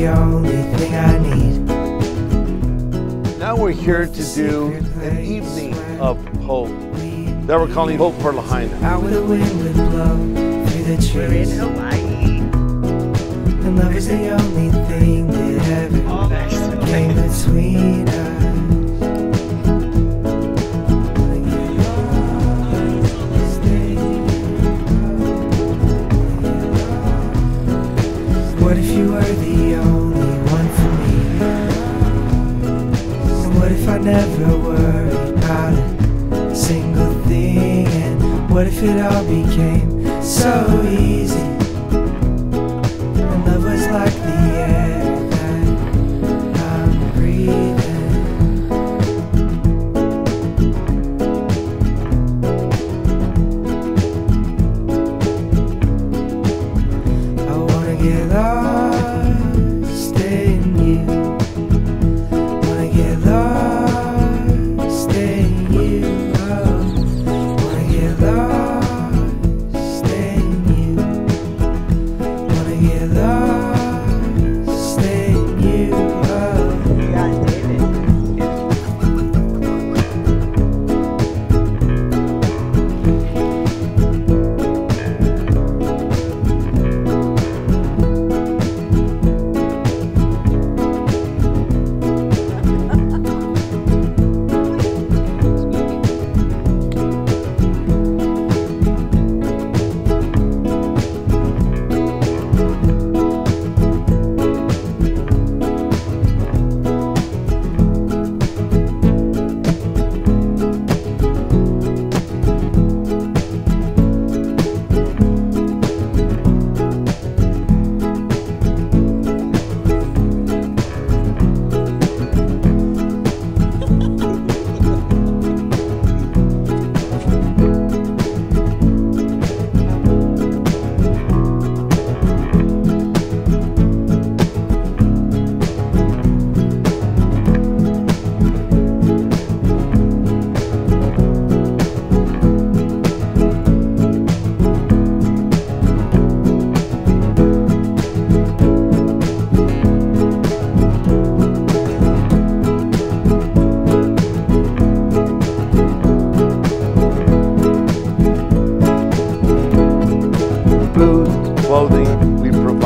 only thing I need. Now we're here to do an evening of hope that we're calling Hope for Lahaina. The wind would blow through the trees. We're in Hawaii. And love is the only thing that ever the only one for me? And what if I never worried about a single thing? And what if it all became so easy? And love was like the air that I'm breathing. Get lost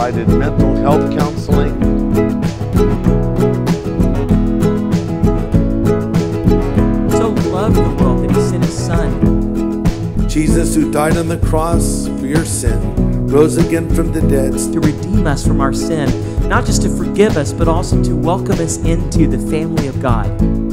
provided mental health counseling. so loved the world that he sent his son Jesus, who died on the cross for your sin, rose again from the dead. to redeem us from our sin, not just to forgive us, but also to welcome us into the family of God.